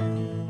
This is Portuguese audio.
Música